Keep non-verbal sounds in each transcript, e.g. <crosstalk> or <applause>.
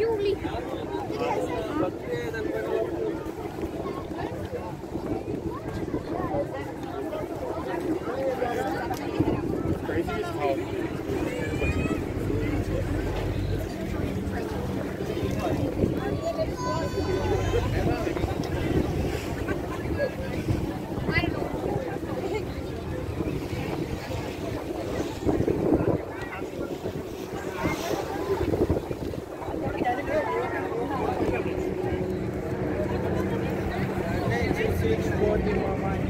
Juli. Thank you.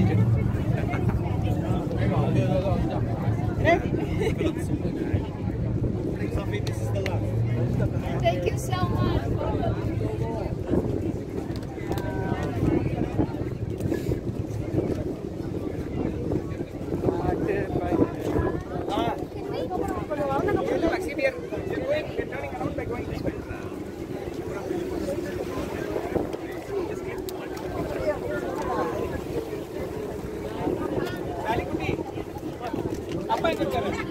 <laughs> Thank you so much.